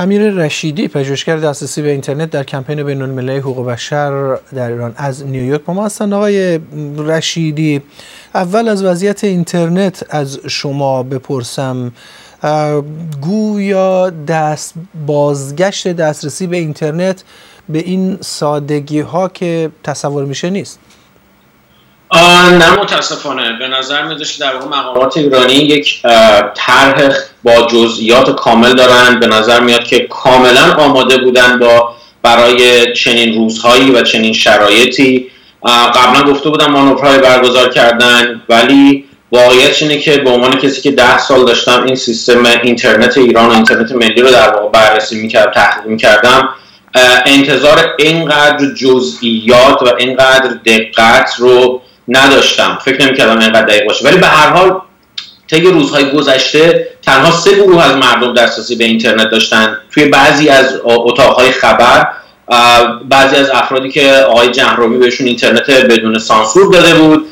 امیر رشیدی پژوهشگر دسترسی به اینترنت در کمپین بین المللی حقوق بشر در ایران از نیویورک با ما هستند. آقای رشیدی اول از وضعیت اینترنت از شما بپرسم گویا دست بازگشت دسترسی به اینترنت به این سادگی ها که تصور میشه نیست؟ نه متاسفانه. به نظر میاد که در واقع مقامات ایرانی یک طرح با جزئیات کامل دارن. به نظر میاد که کاملا آماده بودن با برای چنین روزهایی و چنین شرایطی. قبلا گفته بودم مانورهای برگزار کردن ولی واقعیت اینه که به عنوان کسی که ده سال داشتم این سیستم اینترنت ایران و اینترنت ملی رو در واقع بررسی می‌کردم تحقیق می‌کردم انتظار اینقدر جزئیات و اینقدر دقت رو نداشتم. فکر نمی‌کردم اینقدر دقیق باشه. ولی به هر حال طی روزهای گذشته تنها سه گروه از مردم دسترسی به اینترنت داشتن. توی بعضی از اتاقهای خبر بعضی از افرادی که آقای جهرومی بهشون اینترنت بدون سانسور داده بود.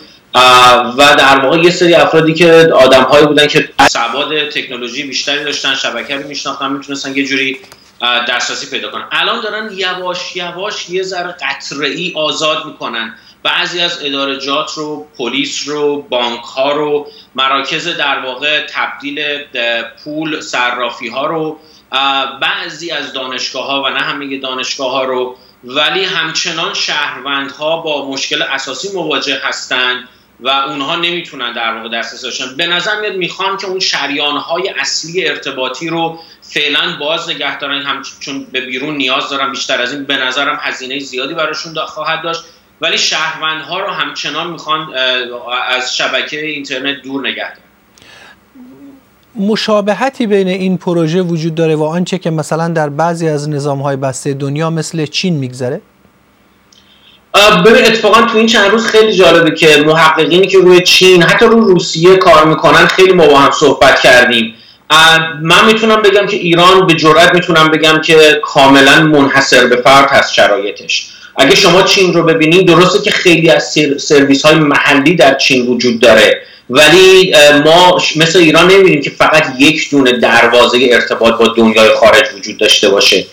و در واقع یه سری افرادی که آدمهایی بودن که سواد تکنولوژی بیشتری داشتن شبکه رو میشناختن می‌تونستن یه جوری دسترسی پیدا کنن. الان دارن یواش یواش یه ذره قطره ای آزاد می‌کنن. بعضی از ادارجات رو پلیس رو بانک ها رو مراکز در واقع تبدیل پول صرافی ها رو بعضی از دانشگاه ها و نه همه دانشگاه ها رو. ولی همچنان شهروندها با مشکل اساسی مواجه هستند و اونها نمی‌تونن در واقع دسترسی داشتن به نظر میاد می‌خوان که اون شریان های اصلی ارتباطی رو فعلا باز نگه دارن. چون به بیرون نیاز دارن بیشتر از این به نظرم هزینه زیادی براشون خواهد داشت. ولی شهروندها رو همچنان می‌خوان از شبکه اینترنت دور نگه دارن. مشابهتی بین این پروژه وجود داره و آنچه که مثلا در بعضی از نظامهای بسته دنیا مثل چین میگذره؟ ببین اتفاقا تو این چند روز خیلی جالبه که محققینی که روی چین حتی روی روسیه کار می‌کنن خیلی ما با هم صحبت کردیم. من می‌تونم بگم که ایران به جرات می‌تونم بگم که کاملا منحصر به فرد هست شرایطش. اگه شما چین رو ببینید درسته که خیلی از سرویس های محلی در چین وجود داره. ولی ما مثل ایران نمی‌بینیم که فقط یک دونه دروازه ارتباط با دنیای خارج وجود داشته باشه.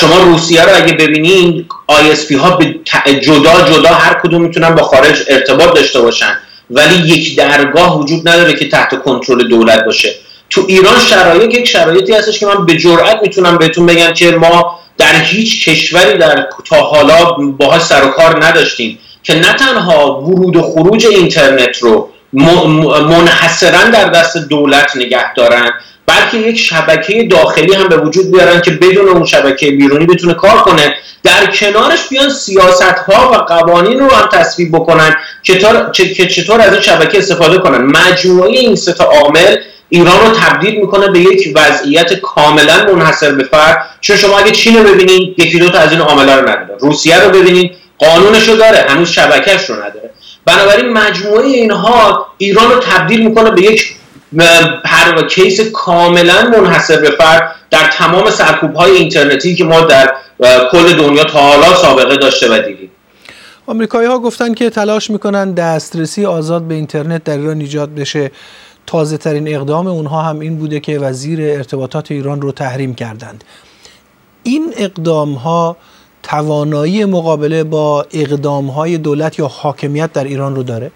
شما روسیه رو اگه ببینید ISP ها به جدا جدا هر کدوم می‌تونن با خارج ارتباط داشته باشن. ولی یک درگاه وجود نداره که تحت کنترل دولت باشه. تو ایران شرایط یک شرایطی هستش که من به جرئت می‌تونم بهتون بگم که ما در هیچ کشوری در تا حالا باهاش سر و کار نداشتیم که نه تنها ورود و خروج اینترنت رو منحصرا در دست دولت نگه دارن بلکه یک شبکه داخلی هم به وجود بیارن که بدون اون شبکه بیرونی بتونه کار کنه. در کنارش بیان سیاست ها و قوانین رو هم تصویب بکنن که چطور از این شبکه استفاده کنن. مجموعه این سه عامل ایران رو تبدیل می‌کنه به یک وضعیت کاملا منحصر به فرد چون شما اگه چین رو ببینید یکی دو تا از این عاملا رو نداره. روسیه رو ببینید قانونش رو داره هنوز شبکهش رو نداره. بنابراین مجموعه اینها ایران رو تبدیل می‌کنه به یک کیس کاملا منحصر به فرد در تمام سرکوب های اینترنتی که ما در کل دنیا تا حالا سابقه داشته و دیدیم. آمریکایی ها گفتن که تلاش می‌کنن دسترسی آزاد به اینترنت در ایران ایجاد بشه. تازه ترین اقدام اونها هم این بوده که وزیر ارتباطات ایران رو تحریم کردند. این اقدام ها توانایی مقابله با اقدام های دولت یا حاکمیت در ایران رو داره؟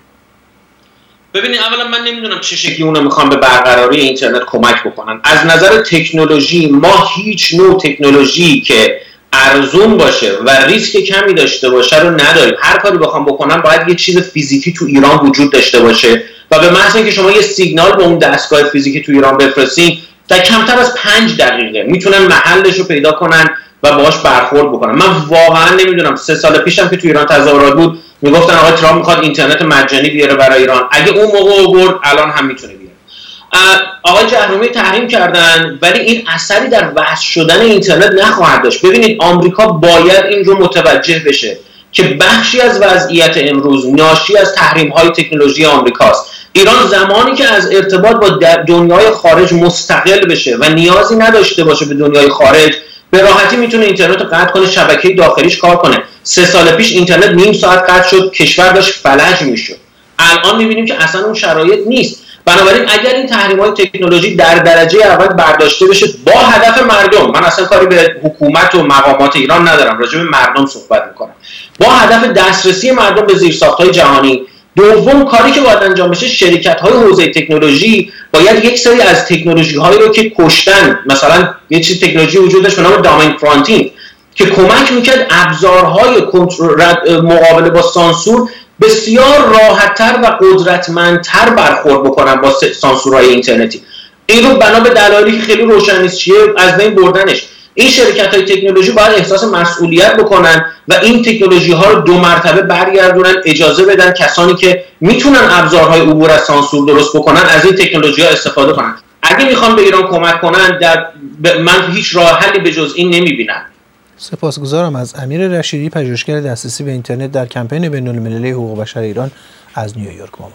ببینید اولا من نمی‌دونم چه شکلی اونا می‌خوان به برقراری اینترنت کمک بکنن. از نظر تکنولوژی ما هیچ نوع تکنولوژی که ارزون باشه و ریسک کمی داشته باشه رو نداریم. هر کاری بخوام بکنم باید یه چیز فیزیکی تو ایران وجود داشته باشه و به محض اینکه شما یه سیگنال به اون دستگاه فیزیکی تو ایران بفرستین در کمتر از پنج دقیقه می‌تونن محلش رو پیدا کنن و باهاش برخورد بکنن. من واقعا نمی‌دونم سه سال پیشم که تو ایران تظاهرات بود می‌گفتن آقا ترامپ می‌خواد اینترنت مجانی بیاره برای ایران. اگه اون موقع برد الان هم می‌تونه بیاره. آقای جهرومی تحریم کردن ولی این اثری در وحش شدن اینترنت نخواهد داشت. ببینید آمریکا باید این رو متوجه بشه که بخشی از وضعیت امروز ناشی از تحریم های تکنولوژی آمریکاست. ایران زمانی که از ارتباط با دنیای خارج مستقل بشه و نیازی نداشته باشه به دنیای خارج به راحتی می‌تونه اینترنت رو قطع کنه شبکه داخلیش کار کنه. سه سال پیش اینترنت نیم ساعت قطع شد کشور داشت فلج می‌شد. الان می‌بینیم که اصلا اون شرایط نیست. بنابراین اگر این تحریم های تکنولوژی در درجه اول برداشته بشه با هدف مردم من اصلا کاری به حکومت و مقامات ایران ندارم راجع به مردم صحبت می‌کنم. با هدف دسترسی مردم به زیرساخت های جهانی دوم کاری که باید انجام بشه شرکت های حوزه تکنولوژی باید یک سری از تکنولوژی هایی رو که کشتن مثلا یه چیز تکنولوژی وجود داشت به نام دامین فرانتینگ که کمک می‌کرد ابزارهای مقابله با سانسور بسیار راحتتر و قدرتمندتر برخورد بکنن با سانسورهای اینترنتی. این رو بنا به دلایلی که خیلی روشن نیست چیه؟ از بین بردنش. این شرکت های تکنولوژی باید احساس مسئولیت بکنن و این تکنولوژی ها رو دو مرتبه برگردونن اجازه بدن کسانی که می‌تونن ابزارهای عبور از سانسور درست بکنن از این تکنولوژی ها استفاده کنن. اگه می‌خوان به ایران کمک کنن در من هیچ راه حلی به جز این نمی‌بینم. سپاسگزارم از امیر رشیدی پژوهشگر دسترسی به اینترنت در کمپین بین‌المللی حقوق بشر ایران از نیویورک. ما